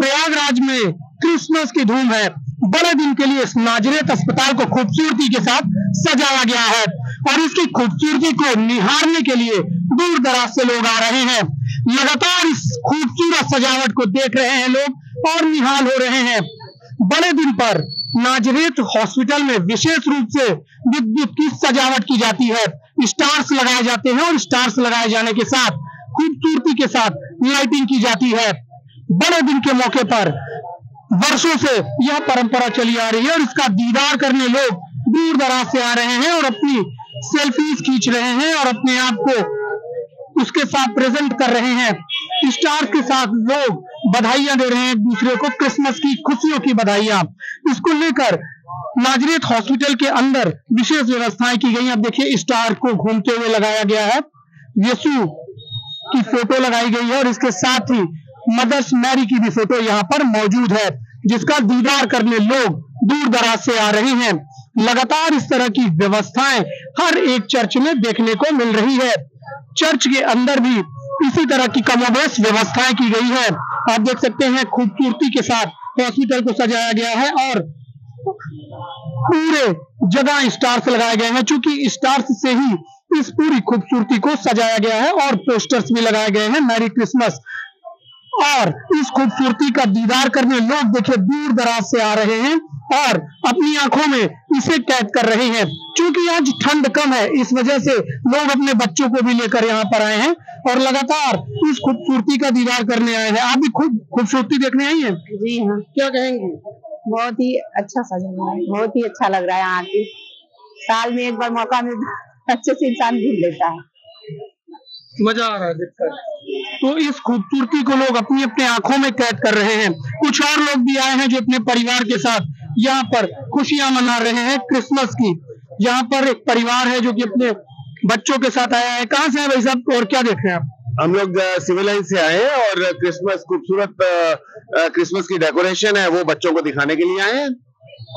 प्रयागराज में क्रिसमस की धूम है। बड़े दिन के लिए इस नाजरेत अस्पताल को खूबसूरती के साथ सजाया गया है और इसकी खूबसूरती को निहारने के लिए दूर दराज से लोग आ रहे हैं। लगातार इस खूबसूरत सजावट को देख रहे हैं लोग और निहाल हो रहे हैं। बड़े दिन पर नाजरेत हॉस्पिटल में विशेष रूप से विद्युत की सजावट की जाती है। स्टार्स लगाए जाते हैं और स्टार्स लगाए जाने के साथ खूबसूरती के साथ लाइटिंग की जाती है। बड़े दिन के मौके पर वर्षों से यह परंपरा चली आ रही है और इसका दीदार करने लोग दूर दराज से आ रहे हैं और अपनी सेल्फीज खींच रहे हैं और अपने आप को उसके साथ प्रेजेंट कर रहे हैं। स्टार के साथ लोग बधाइयाँ दे रहे हैं दूसरे को क्रिसमस की खुशियों की बधाइयाँ। इसको लेकर नाजरेत हॉस्पिटल के अंदर विशेष व्यवस्थाएँ की गई अब देखिए स्टार को घूमते हुए लगाया गया है। यीशु की फ़ोटो लगाई गई है और इसके साथ ही मदर्स मैरी की भी फ़ोटो यहाँ पर मौजूद है, जिसका दीदार करने लोग दूर दराज से आ रहे हैं। लगातार इस तरह की व्यवस्थाएँ हर एक चर्च में देखने को मिल रही है। चर्च के अंदर भी इसी तरह की कमोबेश व्यवस्थाएँ की गई है। आप देख सकते हैं, खूबसूरती के साथ हॉस्पिटल को सजाया गया है और पूरे जगह स्टार्स लगाए गए हैं। क्योंकि स्टार्स से ही इस पूरी खूबसूरती को सजाया गया है और पोस्टर्स भी लगाए गए हैं। मैरी क्रिसमस और इस खूबसूरती का दीदार करने लोग देखिए दूर दराज से आ रहे हैं और अपनी आँखों में इसे कैद कर रहे हैं। क्योंकि आज ठंड कम है इस वजह से लोग अपने बच्चों को भी लेकर यहाँ पर आए हैं और लगातार इस खूबसूरती का दीदार करने आए हैं। आप भी खूब खूबसूरती देखने आई हैं? जी हाँ। क्या कहेंगे? बहुत ही अच्छा सजा है बहुत ही अच्छा लग रहा है यहाँ की साल में एक बार मौका मिलता अच्छे से इंसान घूम लेता है। मज़ा आ रहा है देखकर। तो इस खूबसूरती को लोग अपनी अपने आँखों में कैद कर रहे हैं। कुछ और लोग भी आए हैं जो अपने परिवार के साथ यहाँ पर खुशियाँ मना रहे हैं क्रिसमस की। यहाँ पर एक परिवार है जो कि अपने बच्चों के साथ आया है। कहाँ से है भाई साहब? और क्या देख रहे हैं आप? हम लोग सिविल लाइन से आए हैं और क्रिसमस खूबसूरत क्रिसमस की डेकोरेशन है वो बच्चों को दिखाने के लिए आए हैं।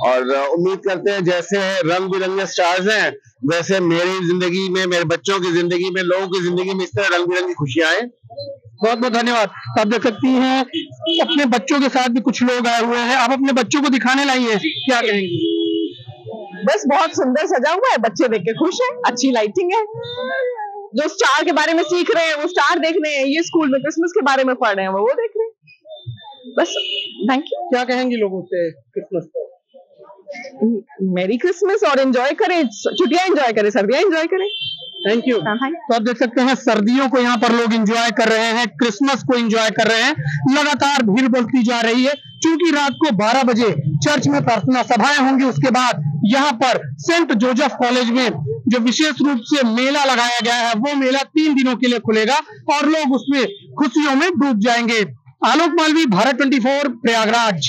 और उम्मीद करते हैं जैसे रंग बिरंगे स्टार्स हैं वैसे मेरी ज़िंदगी में मेरे बच्चों की ज़िंदगी में लोगों की ज़िंदगी में इस तरह रंग बिरंगी खुशियाँ आए। बहुत बहुत धन्यवाद। आप देख सकती हैं अपने बच्चों के साथ भी कुछ लोग आए हुए हैं। आप अपने बच्चों को दिखाने लाइए क्या कहेंगी? बस बहुत सुंदर सजा हुआ है बच्चे देख के खुश है अच्छी लाइटिंग है। जो स्टार के बारे में सीख रहे हैं वो स्टार देख रहे हैं ये स्कूल में क्रिसमस के बारे में पढ़ रहे हैं वो वो देख रहे हैं। बस थैंक यू क्या कहेंगी लोगों से क्रिसमस पर मेरी क्रिसमस और एंजॉय करें छुट्टियाँ एंजॉय करें सर्दियाँ एंजॉय करें। थैंक यू हाँ, तो आप देख सकते हैं सर्दियों को यहाँ पर लोग एंजॉय कर रहे हैं क्रिसमस को एंजॉय कर रहे हैं। लगातार भीड़ बढ़ती जा रही है क्योंकि रात को 12 बजे चर्च में प्रार्थना सभाएँ होंगी उसके बाद यहाँ पर सेंट जोसेफ कॉलेज में जो विशेष रूप से मेला लगाया गया है वो मेला तीन दिनों के लिए खुलेगा और लोग उसमें खुशियों में डूब जाएँगे। आलोक मालवी भारत 24 प्रयागराज।